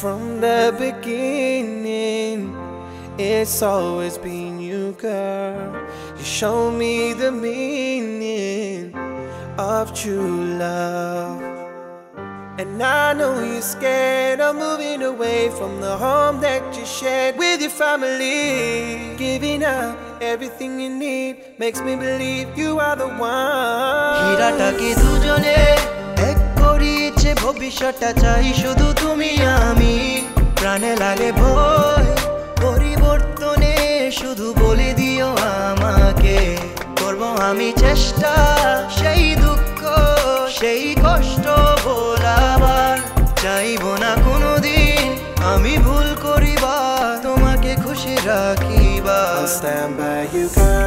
From the beginning, it's always been you, girl. You show me the meaning of true love. And I know you're scared of moving away from the home that you shared with your family. Giving up everything you need makes me believe you are the one. ভবিষ্যৎটা চাই, শুধু তুমি আমি। প্রাণে লাগে ভয়, পরিবর্তনে শুধু বলে দিও আমাকে। করব আমি চেষ্টা, সেই দুঃখ, সেই কষ্ট ভোলাবার। চাইব না কোনোদিন, আমি ভুল করিবা তোমাকে খুশি রাখিবার।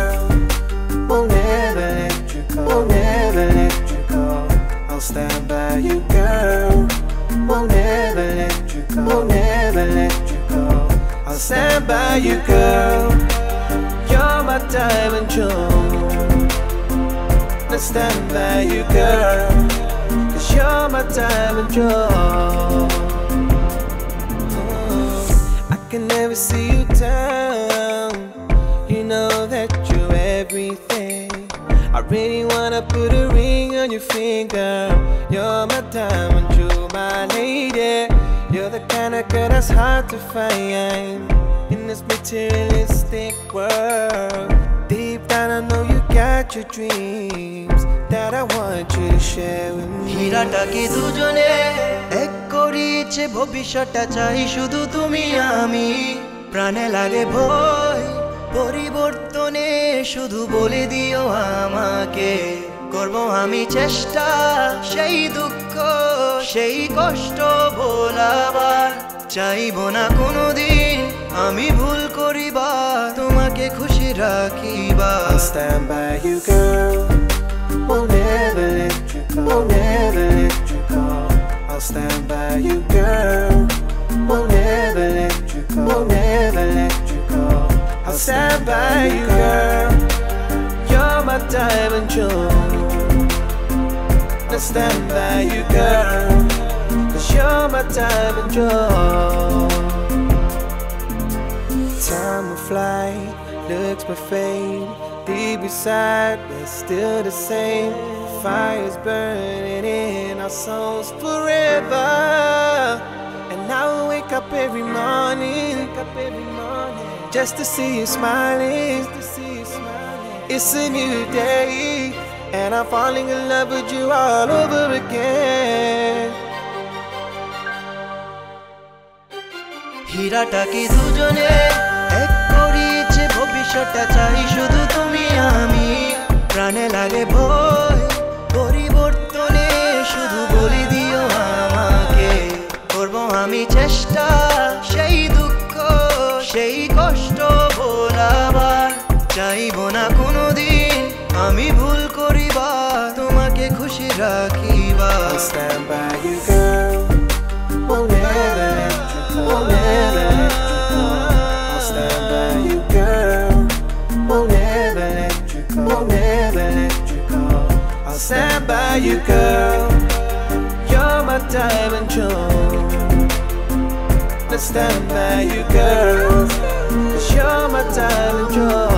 By you, girl. You're my diamond jewel. I'll stand by you, girl. Cause you're my diamond jewel. I can never see you down. You know that you're everything. I really wanna put a ring on your finger. You're my diamond, you're my lady. You're the kind of girl that's hard to find in this materialistic world. Deep down, I know you got your dreams that I want you to share with me. হীরাটাকে দুজনে এক করিয়েছে ভবিষ্যৎটা চাই শুধু তুমি আমি প্রাণে লাগে ভয় পরিবর্তনে শুধু বলে দিও আমাকে করব আমি চেষ্টা সেই দুঃখ সেই কষ্ট ভোলাবার চাইব না কোনোদিন আমি ভুল করিবার তোমাকে খুশি I'll stand by you, girl. Won't ever let you go. Won't ever let you go. I'll stand by you, girl. Won't ever let you go. Won't ever let you go. I'll stand by you, girl. You're my diamond jewel. I'll stand by you, girl. Cause you're my diamond jewel. Time will fly, looks may fade. Deep inside, we're still the same. Fire's burning in our souls forever. And I wake up every morning, wake up every morning, just to see you smiling. Just to see you smiling. It's a new day, and I'm falling in love with you all over again. হীরাটাকে দুজনে এক করিয়েছে ভবিষ্যৎটা চাই শুধু তুমি আমি প্রাণে লাগে ভয় खुश रखीवा stand by you girl. Won't never let you go. Won't never let you go. I'll stand by you girl. Won't never let you go. Won't never let you go. I'll stand by you girl. You're my diamond jewel. Stand by you girl. Cause you're my diamond jewel.